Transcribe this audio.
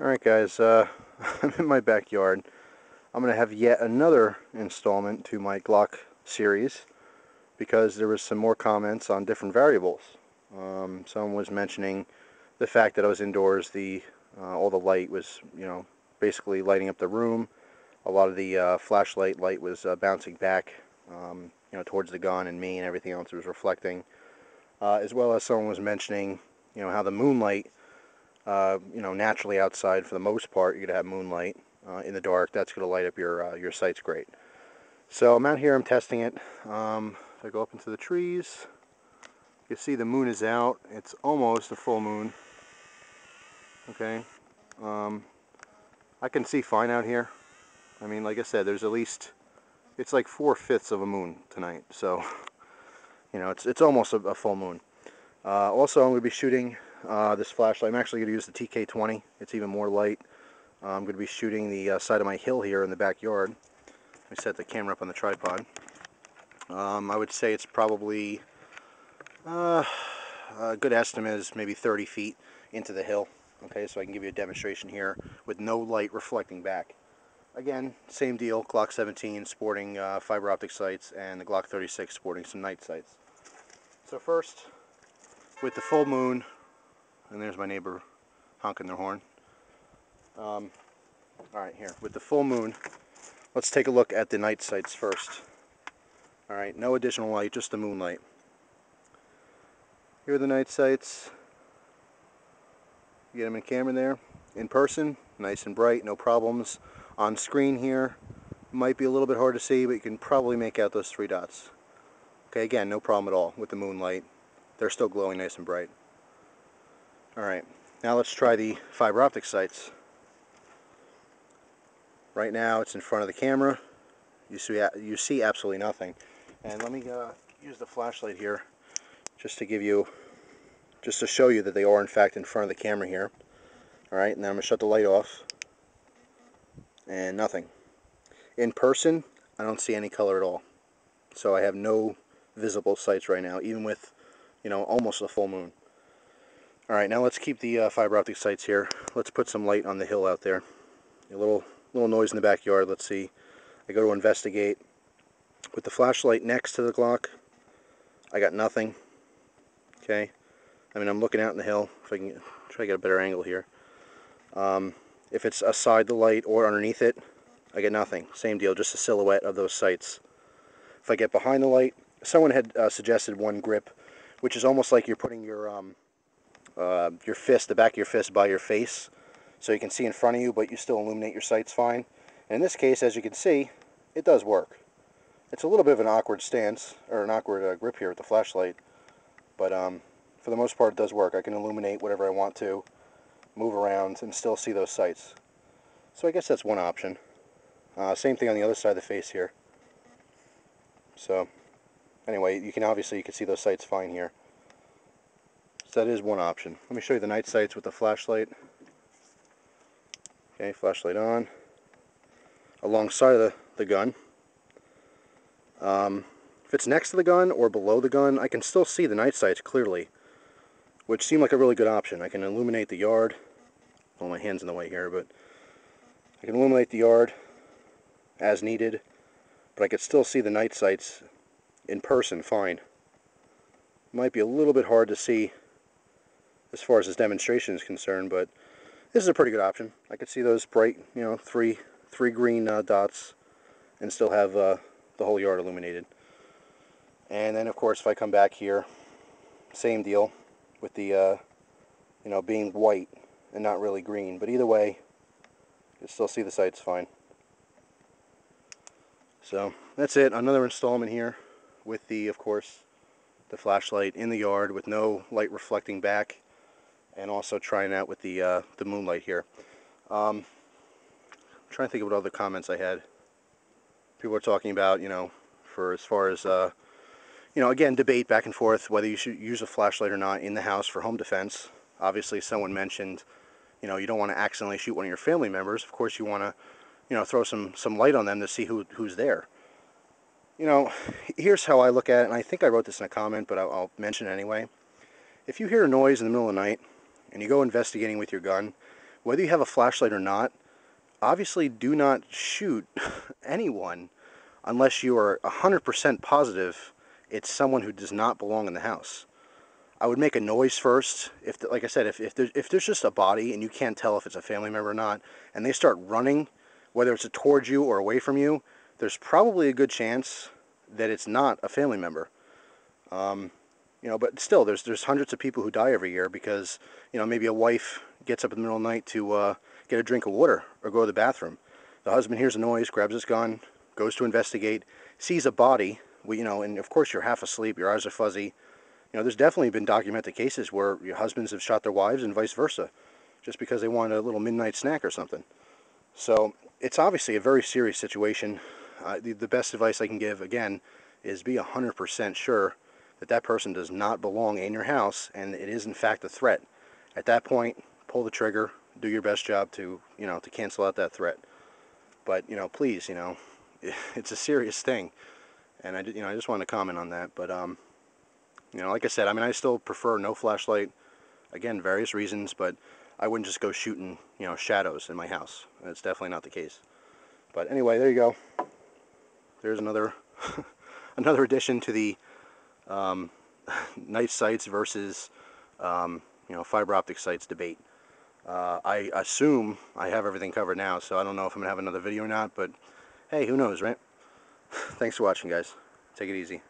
Alright guys, uh, I'm in my backyard. I'm going to have yet another installment to my Glock series because there was some more comments on different variables. Um, someone was mentioning the fact that I was indoors, the uh, all the light was, you know, basically lighting up the room. A lot of the uh, flashlight light was uh, bouncing back, um, you know, towards the gun and me and everything else was reflecting. Uh, as well as someone was mentioning, you know, how the moonlight uh, you know, naturally outside for the most part, you're going to have moonlight uh, in the dark. That's going to light up your, uh, your sights great. So I'm out here, I'm testing it. Um, I go up into the trees, you see the moon is out. It's almost a full moon. Okay. Um, I can see fine out here. I mean, like I said, there's at least, it's like four-fifths of a moon tonight. So, you know, it's, it's almost a, a full moon. Uh, also, I'm going to be shooting uh, this flashlight. I'm actually going to use the TK20. It's even more light. Uh, I'm going to be shooting the uh, side of my hill here in the backyard. I set the camera up on the tripod. Um, I would say it's probably uh, a good estimate is maybe 30 feet into the hill. Okay, so I can give you a demonstration here with no light reflecting back. Again, same deal, Glock 17 sporting uh, fiber optic sights and the Glock 36 sporting some night sights. So first, with the full moon and there's my neighbor honking their horn. Um, Alright, here, with the full moon, let's take a look at the night sights first. Alright, no additional light, just the moonlight. Here are the night sights. Get them in camera there. In person, nice and bright, no problems. On screen here, might be a little bit hard to see, but you can probably make out those three dots. Okay, again, no problem at all with the moonlight. They're still glowing nice and bright. Alright, now let's try the fiber optic sights. Right now it's in front of the camera. You see, you see absolutely nothing. And let me uh, use the flashlight here just to give you, just to show you that they are in fact in front of the camera here. Alright, and then I'm going to shut the light off. And nothing. In person, I don't see any color at all. So I have no visible sights right now, even with, you know, almost a full moon. Alright, now let's keep the uh, fiber optic sights here. Let's put some light on the hill out there. A little, little noise in the backyard. Let's see. I go to investigate. With the flashlight next to the Glock, I got nothing. Okay. I mean, I'm looking out in the hill. If I can try to get a better angle here. Um, if it's aside the light or underneath it, I get nothing. Same deal, just a silhouette of those sights. If I get behind the light, someone had uh, suggested one grip, which is almost like you're putting your um, uh, your fist, the back of your fist by your face so you can see in front of you but you still illuminate your sights fine. And in this case, as you can see, it does work. It's a little bit of an awkward stance, or an awkward uh, grip here with the flashlight, but um, for the most part it does work. I can illuminate whatever I want to, move around, and still see those sights. So I guess that's one option. Uh, same thing on the other side of the face here. So, anyway, you can obviously you can see those sights fine here. So that is one option. Let me show you the night sights with the flashlight. Okay, flashlight on. Alongside of the, the gun. Um, if it's next to the gun or below the gun, I can still see the night sights clearly, which seem like a really good option. I can illuminate the yard. Well, my hand's in the way here, but I can illuminate the yard as needed, but I could still see the night sights in person fine. Might be a little bit hard to see as far as this demonstration is concerned, but this is a pretty good option. I could see those bright, you know, three three green uh, dots and still have uh, the whole yard illuminated. And then, of course, if I come back here, same deal with the, uh, you know, being white and not really green. But either way, you still see the sights fine. So that's it. Another installment here with the, of course, the flashlight in the yard with no light reflecting back and also trying out with the uh, the moonlight here. Um, I'm trying to think of what other comments I had. People are talking about, you know, for as far as, uh, you know, again, debate back and forth whether you should use a flashlight or not in the house for home defense. Obviously, someone mentioned, you know, you don't want to accidentally shoot one of your family members. Of course, you want to, you know, throw some, some light on them to see who, who's there. You know, here's how I look at it, and I think I wrote this in a comment, but I'll, I'll mention it anyway. If you hear a noise in the middle of the night, and you go investigating with your gun, whether you have a flashlight or not, obviously do not shoot anyone unless you are 100% positive it's someone who does not belong in the house. I would make a noise first. If, like I said, if, if, there's, if there's just a body and you can't tell if it's a family member or not, and they start running, whether it's towards you or away from you, there's probably a good chance that it's not a family member. Um, you know, but still, there's there's hundreds of people who die every year because you know maybe a wife gets up in the middle of the night to uh, get a drink of water or go to the bathroom. The husband hears a noise, grabs his gun, goes to investigate, sees a body. You know, and of course you're half asleep, your eyes are fuzzy. You know, there's definitely been documented cases where your husbands have shot their wives and vice versa, just because they wanted a little midnight snack or something. So it's obviously a very serious situation. Uh, the, the best advice I can give, again, is be 100% sure that that person does not belong in your house and it is in fact a threat. At that point, pull the trigger, do your best job to, you know, to cancel out that threat. But, you know, please, you know, it's a serious thing. And I, you know, I just wanted to comment on that. But, um, you know, like I said, I mean, I still prefer no flashlight. Again, various reasons, but I wouldn't just go shooting, you know, shadows in my house. That's definitely not the case. But anyway, there you go. There's another another addition to the um, night sights versus um, you know fiber optic sights debate. Uh, I assume I have everything covered now, so I don't know if I'm gonna have another video or not. But hey, who knows, right? Thanks for watching, guys. Take it easy.